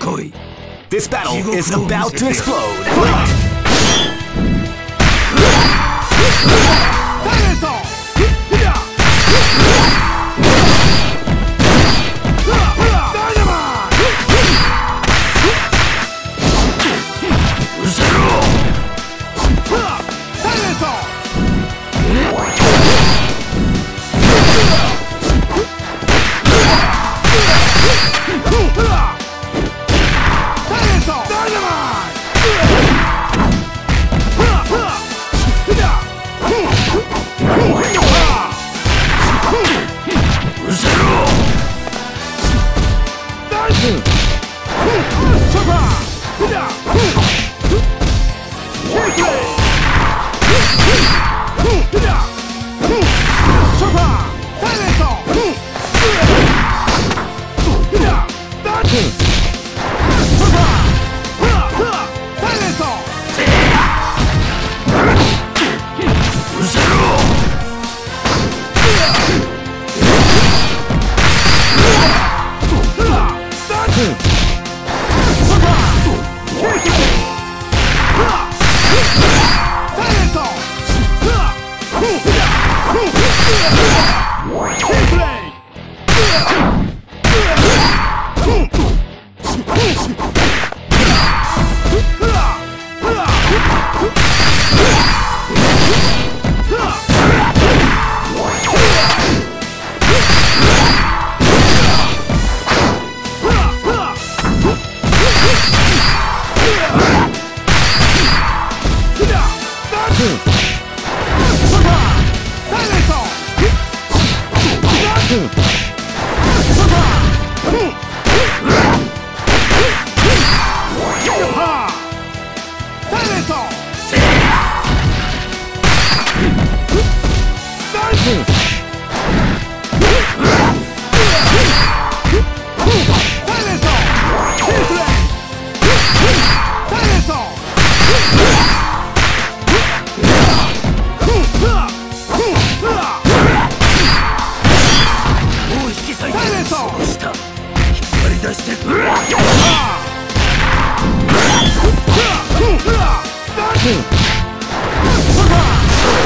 Koi. This battle is about to explode. KO!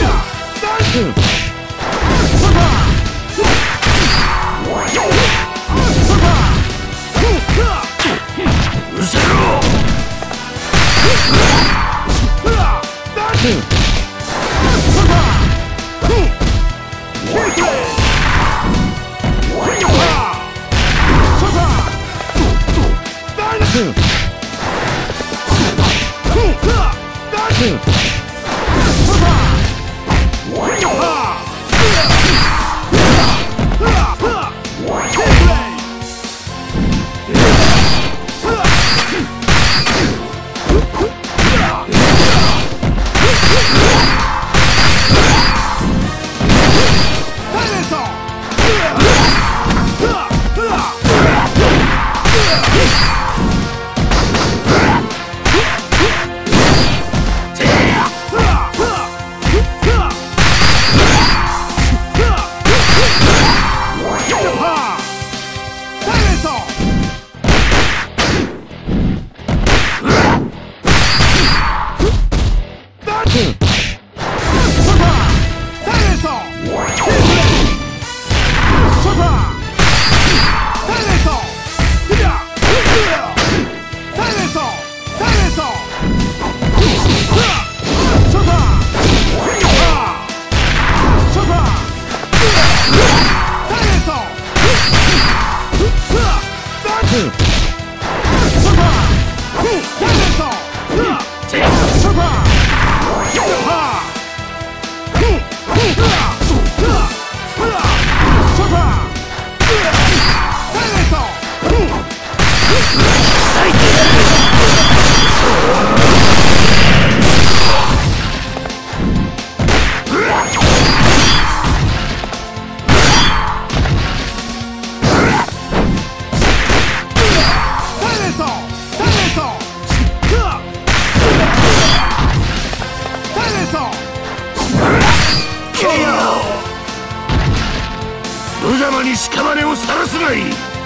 Huh. 無様に屍をさらすがいい